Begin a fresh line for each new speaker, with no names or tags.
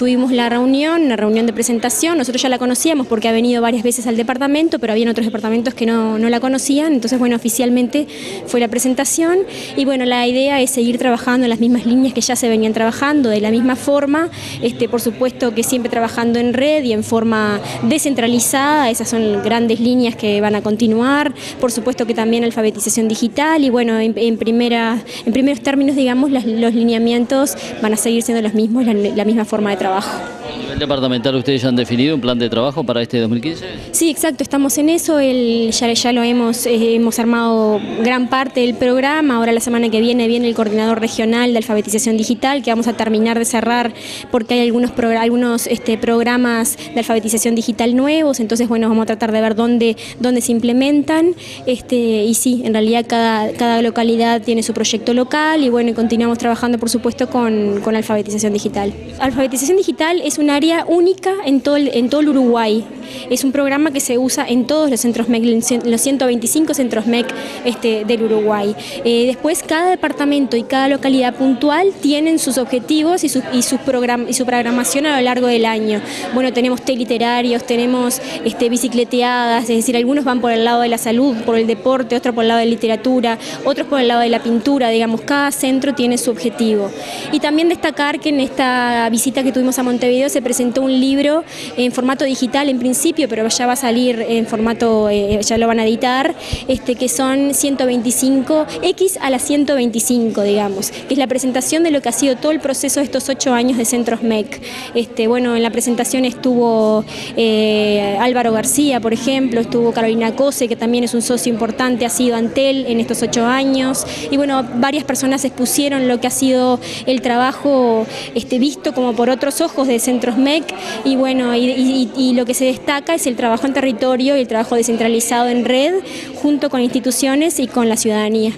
tuvimos la reunión, una reunión de presentación, nosotros ya la conocíamos porque ha venido varias veces al departamento, pero había otros departamentos que no, no la conocían, entonces bueno, oficialmente fue la presentación y bueno, la idea es seguir trabajando en las mismas líneas que ya se venían trabajando, de la misma forma, este, por supuesto que siempre trabajando en red y en forma descentralizada, esas son grandes líneas que van a continuar, por supuesto que también alfabetización digital y bueno, en, primera, en primeros términos, digamos, los lineamientos van a seguir siendo los mismos, la misma forma de trabajo
了。Departamental ustedes ya han definido un plan de trabajo para este 2015?
Sí, exacto, estamos en eso, el, ya, ya lo hemos, eh, hemos armado gran parte del programa, ahora la semana que viene viene el coordinador regional de alfabetización digital que vamos a terminar de cerrar porque hay algunos, algunos este, programas de alfabetización digital nuevos, entonces bueno, vamos a tratar de ver dónde, dónde se implementan este, y sí, en realidad cada, cada localidad tiene su proyecto local y bueno, continuamos trabajando por supuesto con, con alfabetización digital. Alfabetización digital es una área única en todo el, en todo el Uruguay. Es un programa que se usa en todos los centros MEC, los 125 centros MEC este, del Uruguay. Eh, después, cada departamento y cada localidad puntual tienen sus objetivos y, su, y, sus y su programación a lo largo del año. Bueno, tenemos té literarios, tenemos este, bicicleteadas, es decir, algunos van por el lado de la salud, por el deporte, otros por el lado de literatura, otros por el lado de la pintura, digamos, cada centro tiene su objetivo. Y también destacar que en esta visita que tuvimos a Montevideo se presentó un libro en formato digital en principio, pero ya va a salir en formato, eh, ya lo van a editar, este, que son 125, X a la 125, digamos, que es la presentación de lo que ha sido todo el proceso de estos ocho años de Centros MEC. Este, bueno, en la presentación estuvo eh, Álvaro García, por ejemplo, estuvo Carolina Cose, que también es un socio importante, ha sido Antel en estos ocho años, y bueno, varias personas expusieron lo que ha sido el trabajo este, visto como por otros ojos de Centros MEC y bueno, y, lo que se destaca es el trabajo en territorio y el trabajo descentralizado en red junto con instituciones y con la ciudadanía.